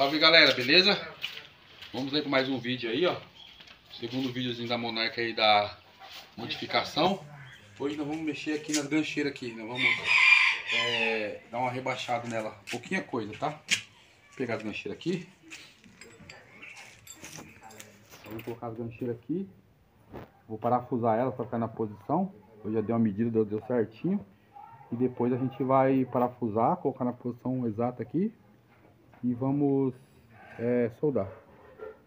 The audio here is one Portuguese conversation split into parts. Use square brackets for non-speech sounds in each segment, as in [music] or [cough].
Salve galera, beleza? Vamos aí para mais um vídeo aí, ó. Segundo videozinho da Monarca aí da modificação. Hoje nós vamos mexer aqui nas gancheiras aqui. Nós vamos é, dar uma rebaixada nela. Pouquinha coisa, tá? Vou pegar as gancheiras aqui. Vamos colocar as gancheiras aqui. Vou parafusar elas para ficar na posição. Eu já dei uma medida, deu, deu certinho. E depois a gente vai parafusar, colocar na posição exata aqui. E vamos é, soldar.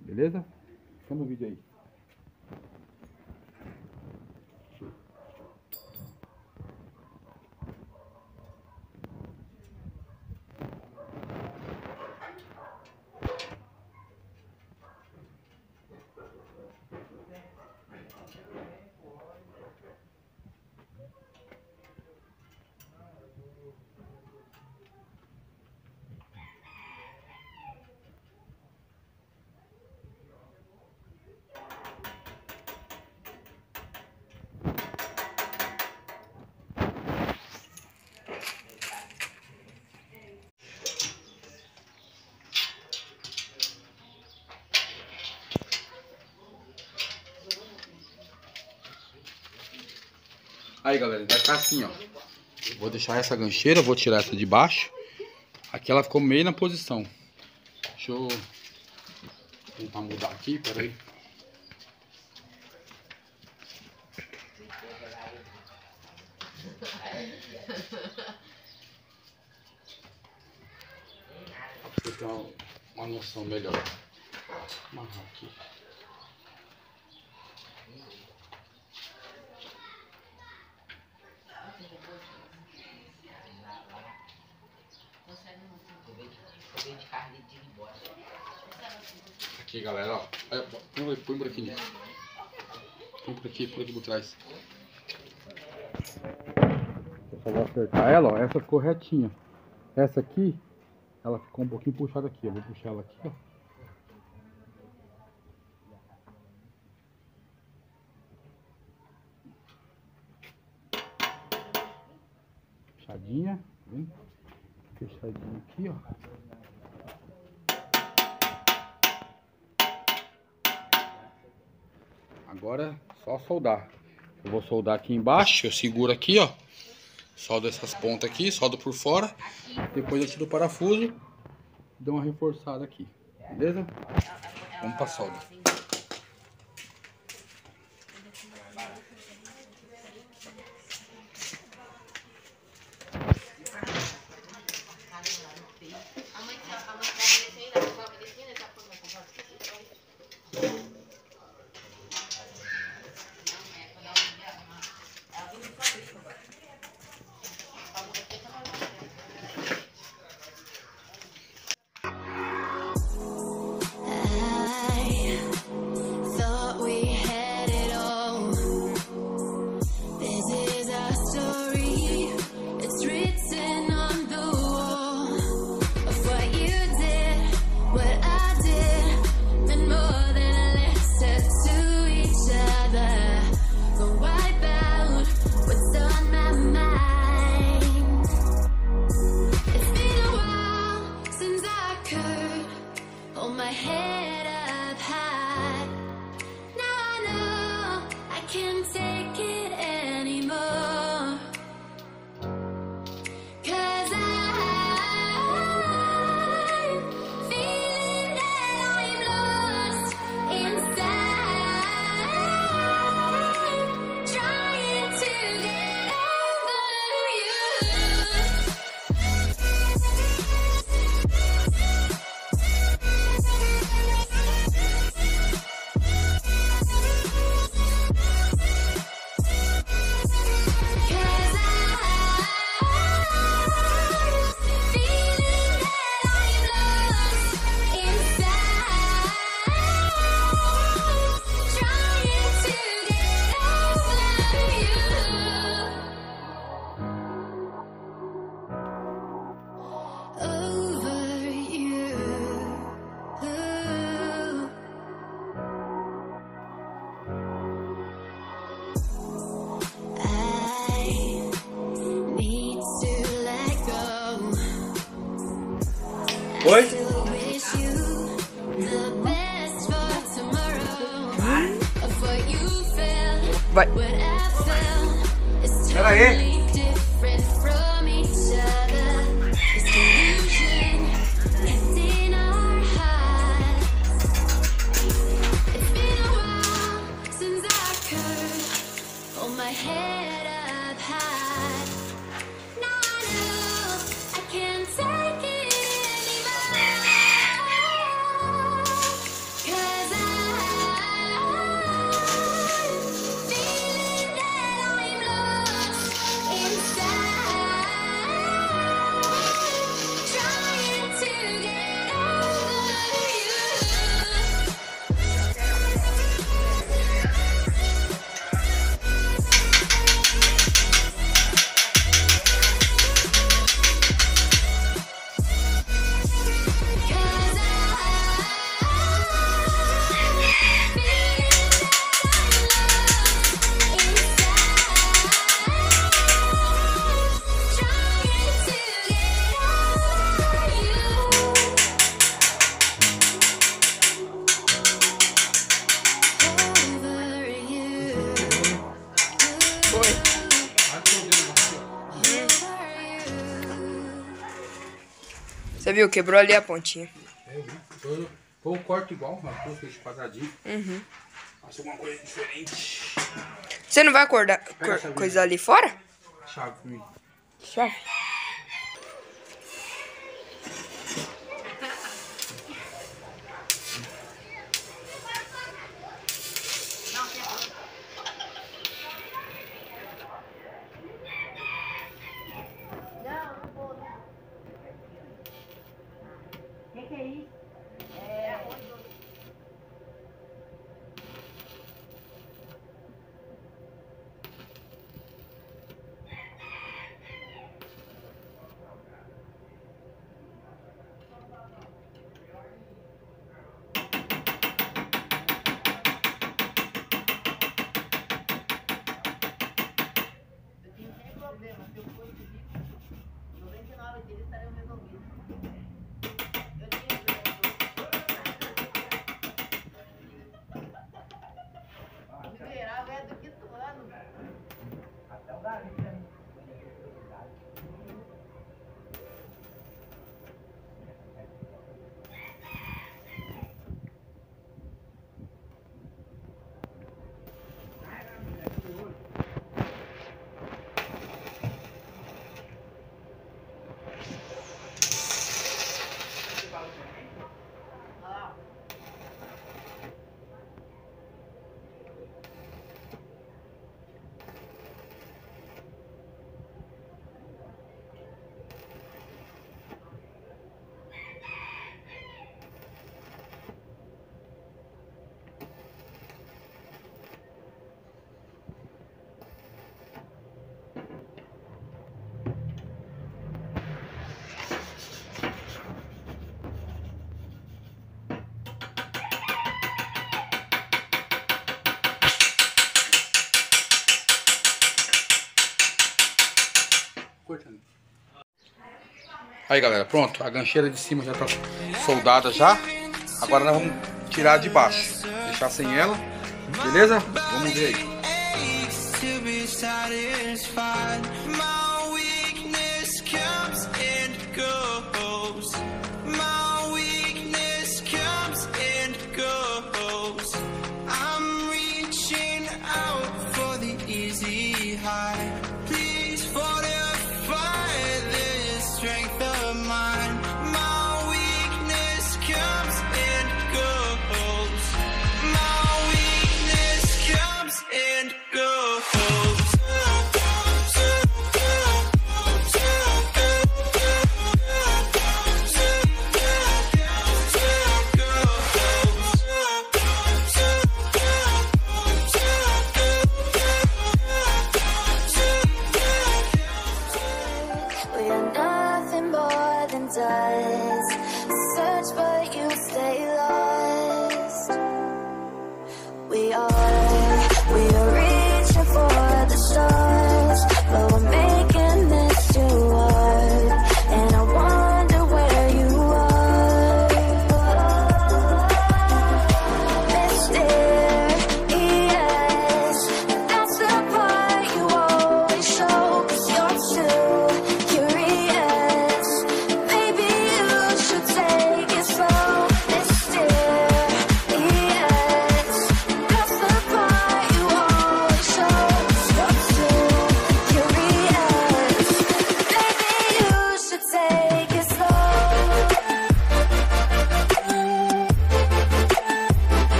Beleza? Fica no vídeo aí. Aí galera, vai ficar assim ó. Vou deixar essa gancheira, vou tirar essa de baixo. Aqui ela ficou meio na posição. Deixa eu tentar mudar aqui, peraí. Eu ter uma, uma noção melhor. Amarrar aqui Aqui, galera, ó. Põe, põe por aqui. Põe por aqui, por aqui por trás. Vou acertar ela, ó. Essa ficou retinha. Essa aqui, ela ficou um pouquinho puxada aqui. Eu vou puxar ela aqui, ó. Puxadinha, vem. Fechadinho aqui, ó. Agora só soldar. Eu vou soldar aqui embaixo, eu seguro aqui, ó. Soldo essas pontas aqui, soldo por fora. Depois eu tiro o parafuso, dou uma reforçada aqui. Beleza? Vamos pra solda. Oi? Vai. Você viu? Quebrou ali a pontinha. Foi foi um corte igual, mas eu fiz quadradinho. Uhum. Faça alguma coisa diferente. Você não vai acordar a cor- chavinha. coisa ali fora? Chave. Chave. Aí galera, pronto. A gancheira de cima já tá soldada já. Agora nós vamos tirar de baixo. Deixar sem ela. Beleza? Vamos ver aí.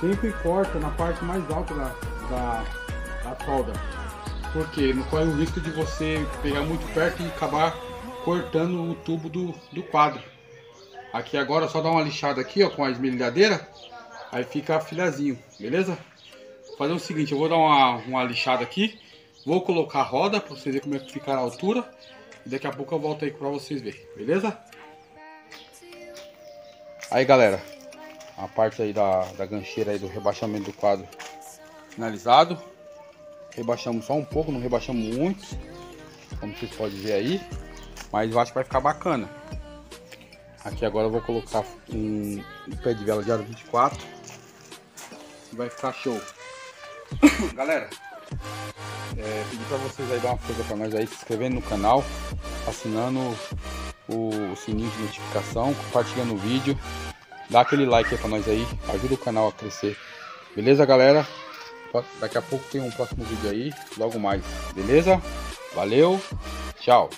sempre corta na parte mais alta da, da, da solda. Porque não corre o risco de você pegar muito perto e acabar cortando o tubo do, do quadro. Aqui agora só dá uma lixada aqui ó, com a esmerilhadeira, aí fica filhazinho, beleza? Vou fazer o seguinte, eu vou dar uma, uma lixada aqui, vou colocar a roda para vocês verem como é que fica a altura. E daqui a pouco eu volto aí para vocês verem, beleza? Aí galera, a parte aí da, da gancheira aí do rebaixamento do quadro finalizado. Rebaixamos só um pouco, não rebaixamos muito, como vocês podem ver aí. Mas eu acho que vai ficar bacana. Aqui agora eu vou colocar um, um pé de vela de aro 24. E vai ficar show. [coughs] Galera, é, pedir pra vocês aí dar uma força pra nós aí, se inscrevendo no canal, assinando o sininho de notificação, compartilhando o vídeo, dá aquele like aí pra nós aí, ajuda o canal a crescer. Beleza, galera? Daqui a pouco tem um próximo vídeo aí, logo mais, beleza? Valeu, tchau!